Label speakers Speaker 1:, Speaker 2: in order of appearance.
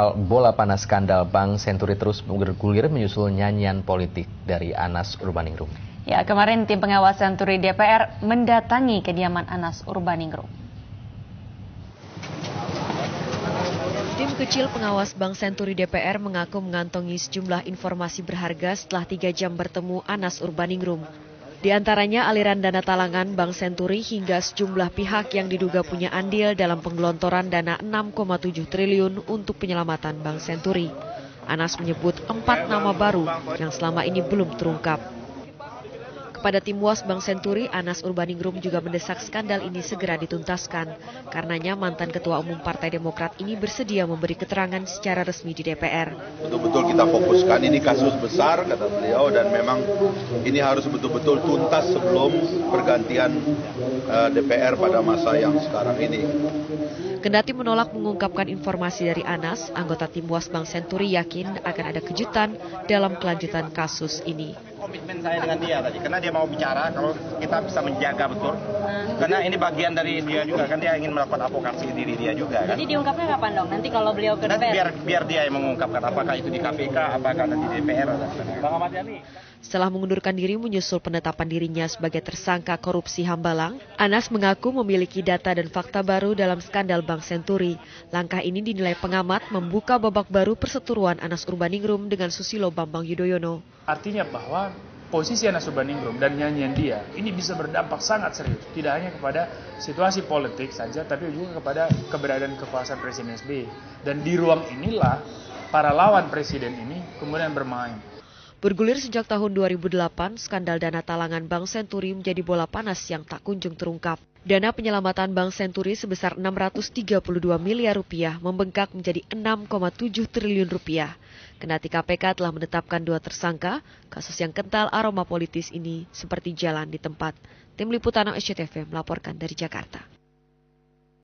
Speaker 1: Soal bola panas skandal Bank Senturi terus bergulir menyusul nyanyian politik dari Anas Urbaningrum.
Speaker 2: Ya, kemarin tim pengawas Senturi DPR mendatangi kediaman Anas Urbaningrum. Tim kecil pengawas Bank Senturi DPR mengaku mengantongi sejumlah informasi berharga setelah tiga jam bertemu Anas Urbaningrum. Di antaranya aliran dana talangan Bank Senturi hingga sejumlah pihak yang diduga punya andil dalam penggelontoran dana 6,7 triliun untuk penyelamatan Bank Senturi. Anas menyebut empat nama baru yang selama ini belum terungkap. Kepada tim Was Bank Senturi, Anas Urbaningrum juga mendesak skandal ini segera dituntaskan. Karenanya mantan Ketua Umum Partai Demokrat ini bersedia memberi keterangan secara resmi di DPR.
Speaker 3: Betul-betul kita fokuskan, ini kasus besar kata beliau dan memang ini harus betul-betul tuntas sebelum pergantian uh, eh, DPR pada masa yang sekarang ini.
Speaker 2: Kendati menolak mengungkapkan informasi dari Anas, anggota tim Was Bank Senturi yakin akan ada kejutan dalam kelanjutan kasus ini.
Speaker 4: Komitmen saya dengan dia tadi, karena dia mau bicara kalau kita bisa menjaga betul. Karena ini bagian dari dia juga, kan dia ingin melakukan advokasi diri dia juga. Kan?
Speaker 2: Jadi diungkapnya kapan dong? Nanti kalau beliau ke DPR?
Speaker 4: biar, biar dia yang mengungkapkan apakah itu di KPK, apakah di DPR. Bang Ahmad Yani.
Speaker 2: Setelah mengundurkan diri menyusul penetapan dirinya sebagai tersangka korupsi Hambalang, Anas mengaku memiliki data dan fakta baru dalam skandal Bank Senturi. Langkah ini dinilai pengamat membuka babak baru perseteruan Anas Urbaningrum dengan Susilo Bambang Yudhoyono.
Speaker 5: Artinya bahwa posisi Anas Urbaningrum dan nyanyian dia ini bisa berdampak sangat serius. Tidak hanya kepada situasi politik saja, tapi juga kepada keberadaan kekuasaan Presiden SBY. Dan di ruang inilah para lawan Presiden ini kemudian bermain.
Speaker 2: Bergulir sejak tahun 2008, skandal dana talangan Bank Senturi menjadi bola panas yang tak kunjung terungkap. Dana penyelamatan Bank Senturi sebesar 632 miliar rupiah membengkak menjadi 6,7 triliun rupiah. Kendati KPK telah menetapkan dua tersangka, kasus yang kental aroma politis ini seperti jalan di tempat. Tim Liputan SCTV melaporkan dari Jakarta.